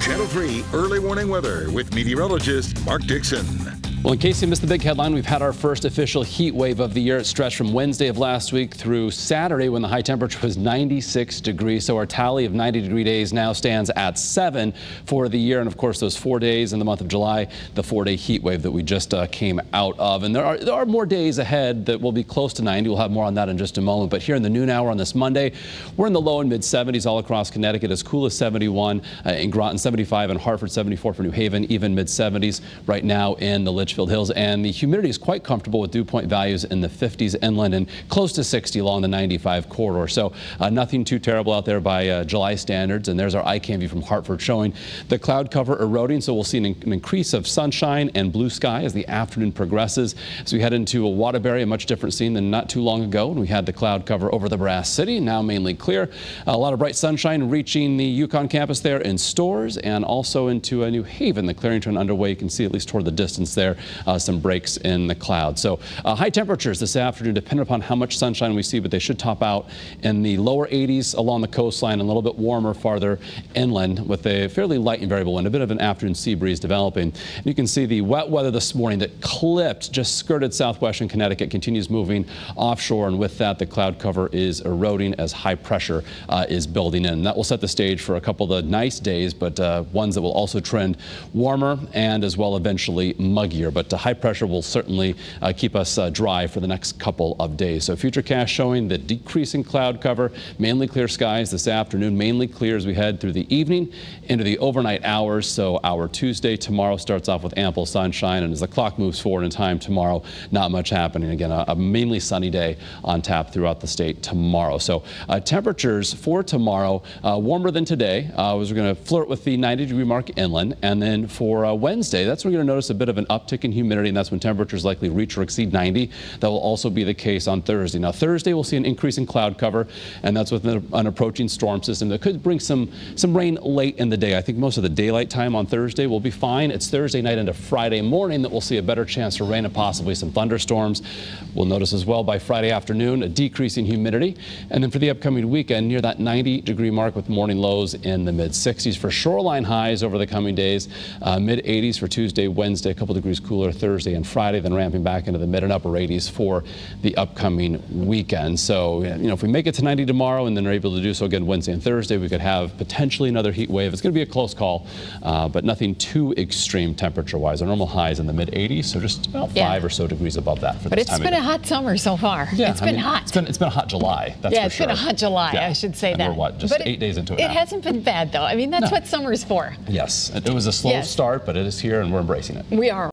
Channel 3 early warning weather with meteorologist Mark Dixon. Well, in case you missed the big headline, we've had our first official heat wave of the year. It stretched from Wednesday of last week through Saturday when the high temperature was 96 degrees. So our tally of 90 degree days now stands at seven for the year. And of course, those four days in the month of July, the four day heat wave that we just uh, came out of. And there are, there are more days ahead that will be close to 90. We'll have more on that in just a moment. But here in the noon hour on this Monday, we're in the low and mid 70s all across Connecticut, as cool as 71 uh, in Groton, 75 in Hartford, 74 for New Haven, even mid 70s right now in the Litchfield Hills. And the humidity is quite comfortable with dew point values in the 50s inland and close to 60 along the 95 corridor. So uh, nothing too terrible out there by uh, July standards. And there's our ICAM view from Hartford showing the cloud cover eroding. So we'll see an, an increase of sunshine and blue sky as the afternoon progresses. As we head into a Waterbury, a much different scene than not too long ago when we had the cloud cover over the Brass City, now mainly clear. A lot of bright sunshine reaching the UConn campus there in Storrs and also into a New Haven. The clearing trend underway. You can see at least toward the distance there. Uh, some breaks in the cloud. So uh, high temperatures this afternoon, depending upon how much sunshine we see, but they should top out in the lower 80s along the coastline and a little bit warmer farther inland with a fairly light and variable wind, a bit of an afternoon sea breeze developing. And you can see the wet weather this morning that clipped, just skirted southwestern Connecticut, continues moving offshore, and with that, the cloud cover is eroding as high pressure uh, is building in. That will set the stage for a couple of the nice days, but uh, ones that will also trend warmer and as well eventually muggier. But high pressure will certainly uh, keep us uh, dry for the next couple of days. So futurecast showing the decreasing cloud cover, mainly clear skies this afternoon, mainly clear as we head through the evening into the overnight hours. So our Tuesday tomorrow starts off with ample sunshine, and as the clock moves forward in time tomorrow, not much happening. Again, a, a mainly sunny day on tap throughout the state tomorrow. So uh, temperatures for tomorrow uh, warmer than today. Uh, we're going to flirt with the 90 degree mark inland, and then for uh, Wednesday, that's when we're going to notice a bit of an uptick in humidity humidity, and that's when temperatures likely reach or exceed 90. That will also be the case on Thursday. Now, Thursday, we'll see an increase in cloud cover, and that's with an approaching storm system that could bring some, some rain late in the day. I think most of the daylight time on Thursday will be fine. It's Thursday night into Friday morning that we'll see a better chance for rain and possibly some thunderstorms. We'll notice as well by Friday afternoon a decrease in humidity. And then for the upcoming weekend, near that 90 degree mark with morning lows in the mid 60s for shoreline highs over the coming days, uh, mid 80s for Tuesday, Wednesday, a couple degrees cooler Thursday and Friday, then ramping back into the mid and upper 80s for the upcoming weekend. So, you know, if we make it to 90 tomorrow and then are able to do so again Wednesday and Thursday, we could have potentially another heat wave. It's going to be a close call, uh, but nothing too extreme temperature-wise. Our normal highs in the mid 80s, so just about yeah. five or so degrees above that for but this time. But it's been a hot summer so far. Yeah, it's I been mean, hot. It's been it's been a hot July. That's yeah, for it's sure. been a hot July. Yeah. I should say and that. We're what? Just but eight it, days into it. It now. hasn't been bad though. I mean, that's no. what summer's for. Yes, it was a slow yes. start, but it is here, and we're embracing it. We are.